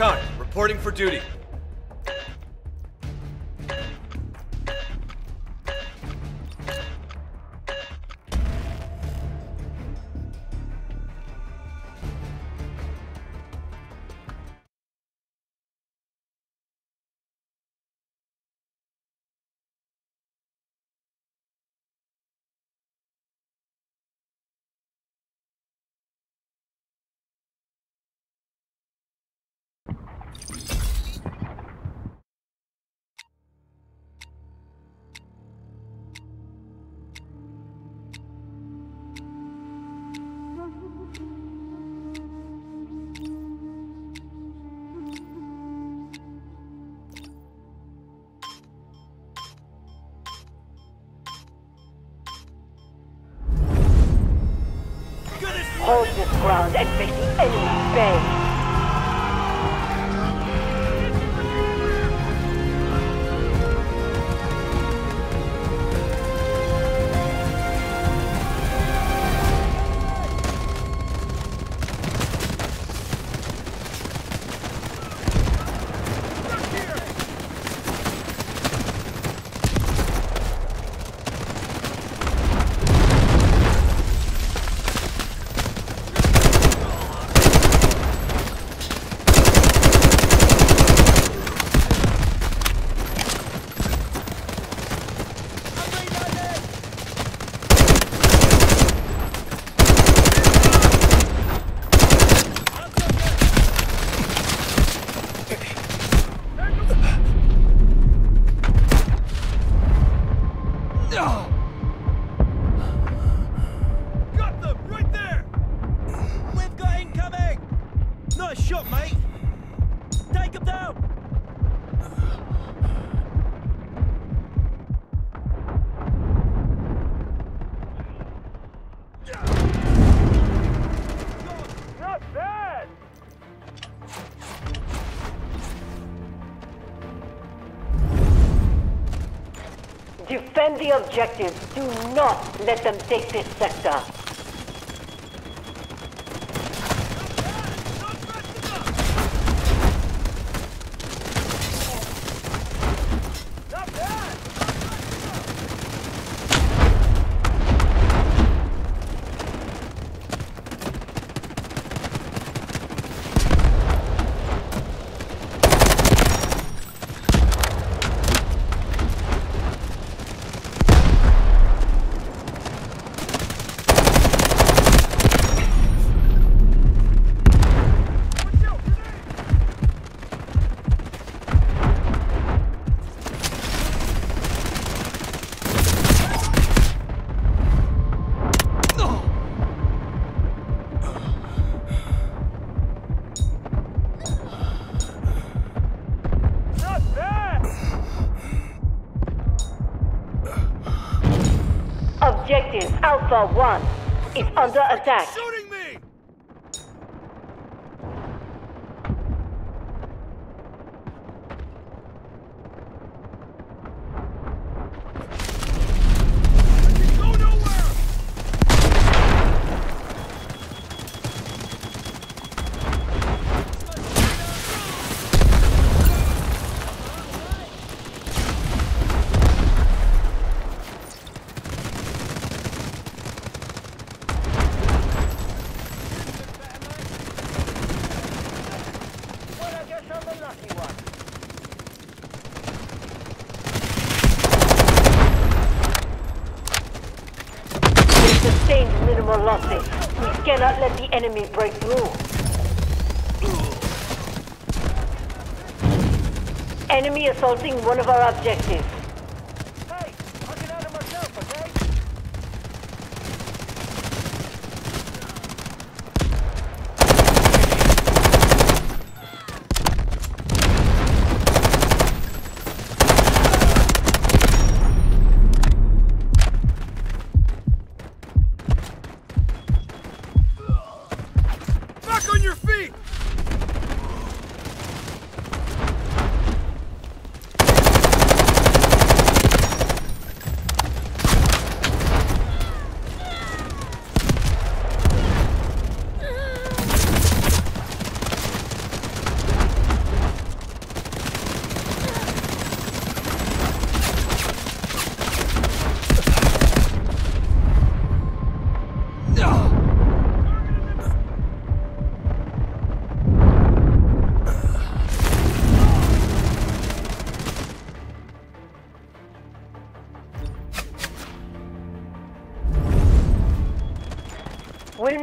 Khan, reporting for duty. And make the enemy. Defend the objectives. Do not let them take this sector. Under attack. Sustained minimal losses. We cannot let the enemy break through. Enemy assaulting one of our objectives. On your feet!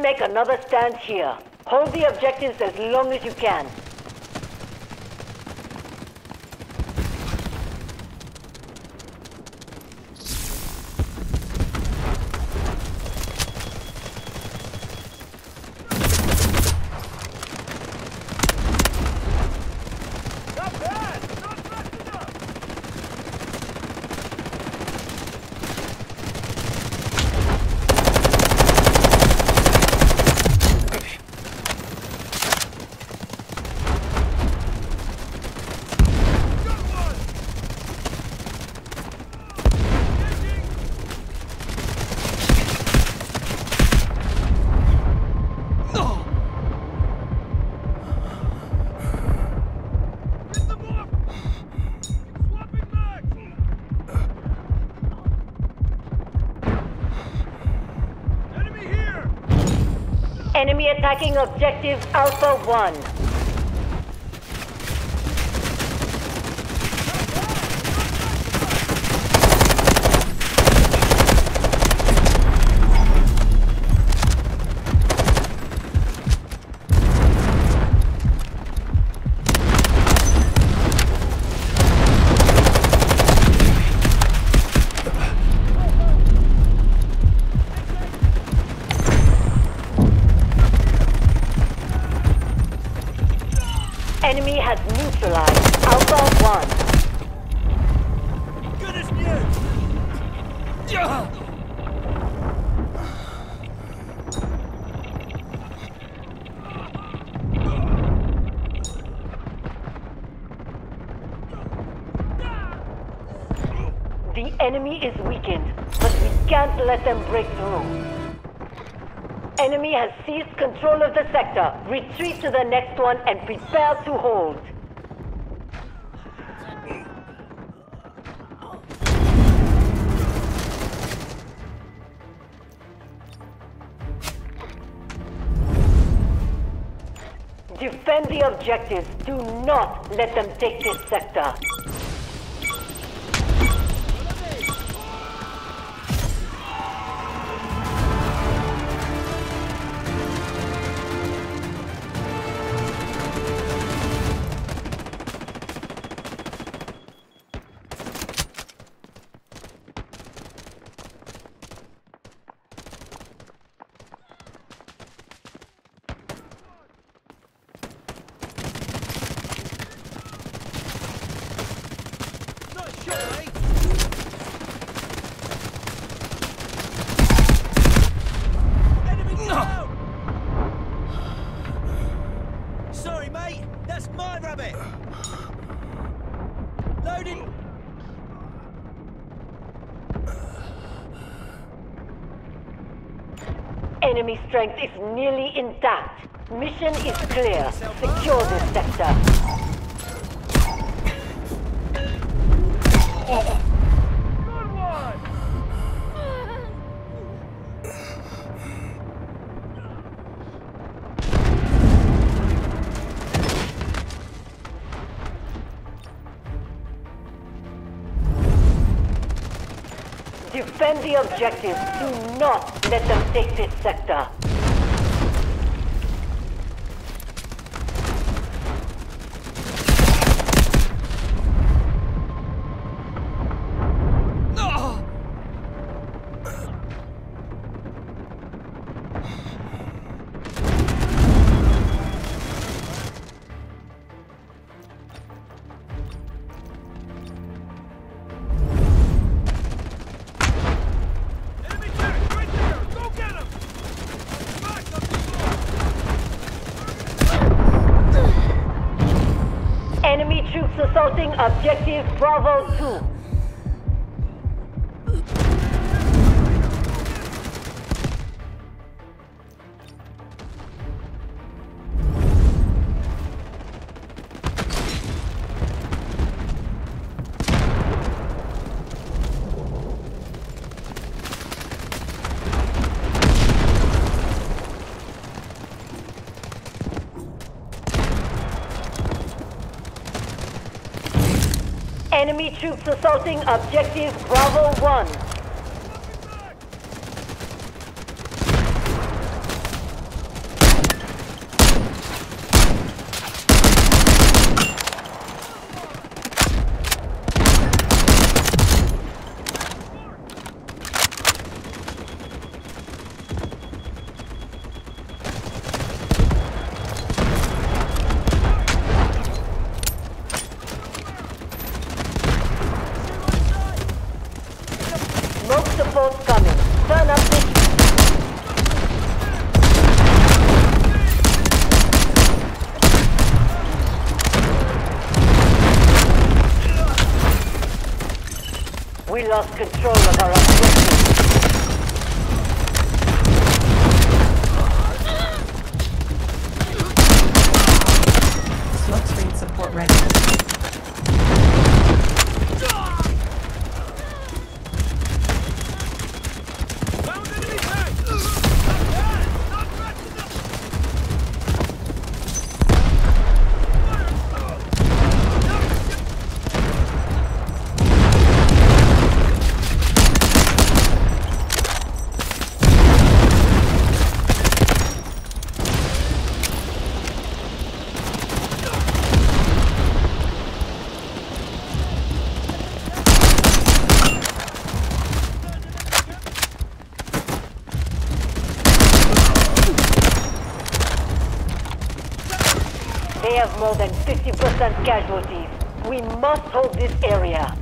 Make another stand here. Hold the objectives as long as you can. Enemy attacking objective Alpha 1. Neutralized Alpha 1. Good as new! The enemy is weakened, but we can't let them break through. Enemy has seized control of the sector. Retreat to the next one and prepare to hold. Defend the objectives. Do not let them take this sector. Strength is nearly intact. Mission is clear. Secure this sector. Defend the objective. Do not let them take this sector. Objective Bravo 2. Enemy troops assaulting objective Bravo 1. We lost control of our objective. Smoke screen support ready. Found enemy tank! Not bad! Not bad enough! They have more than 50% casualties. We must hold this area.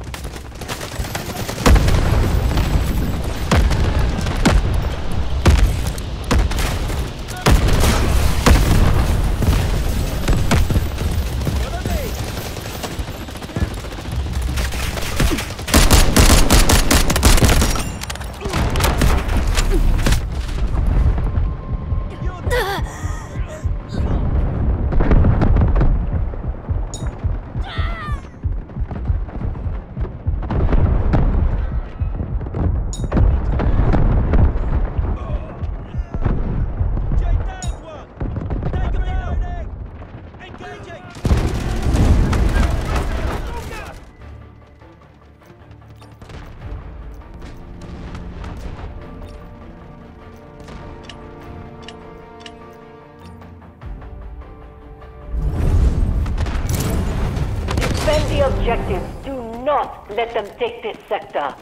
Do not let them take this sector.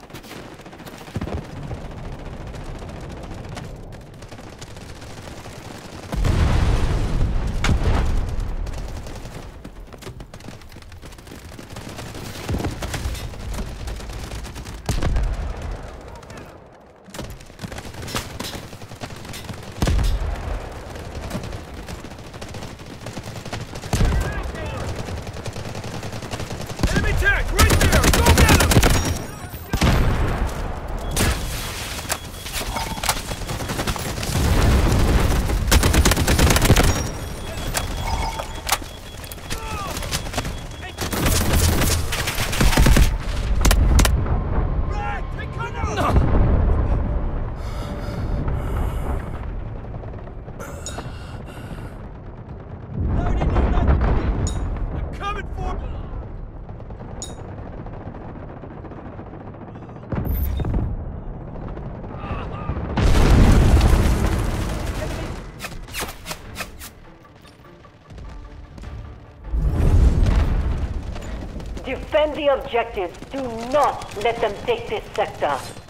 Defend the objectives. Do not let them take this sector.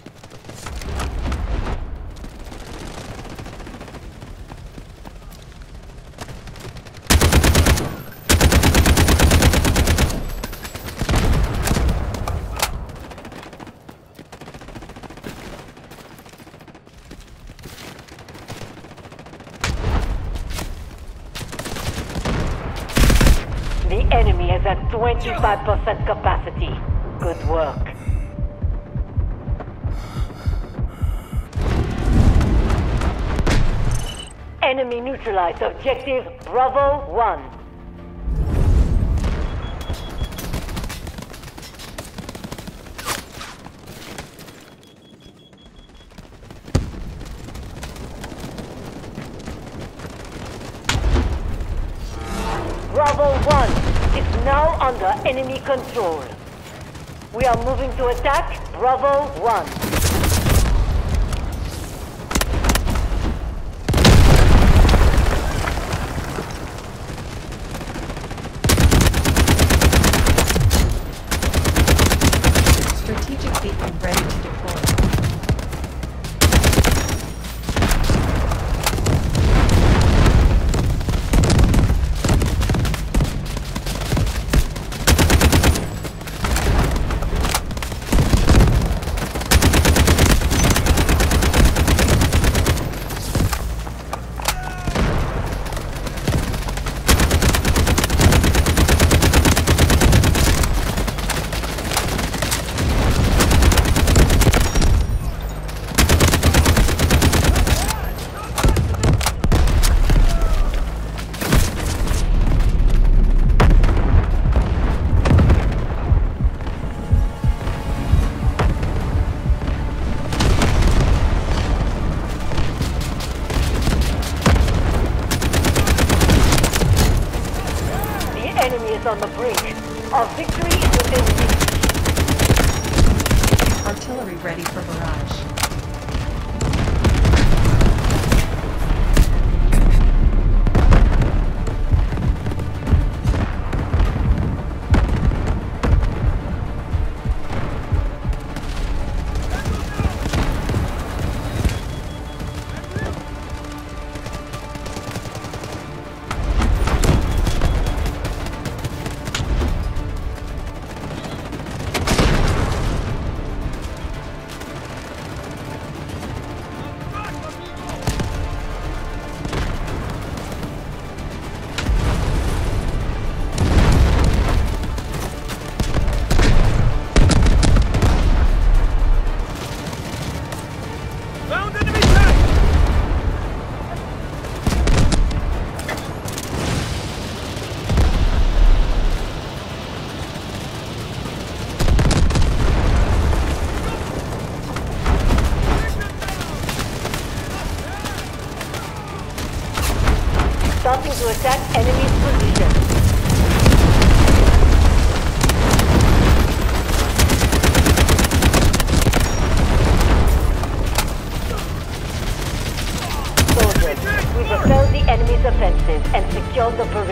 Enemy has a 25% capacity. Good work. Enemy neutralized. Objective Bravo 1. Bravo 1 is now under enemy control. We are moving to attack Bravo 1. Is on the brink. Our victory is within reach. Artillery ready for barrage. to attack enemy's position. Soldiers, we repelled the enemy's offensive and secured the perimeter.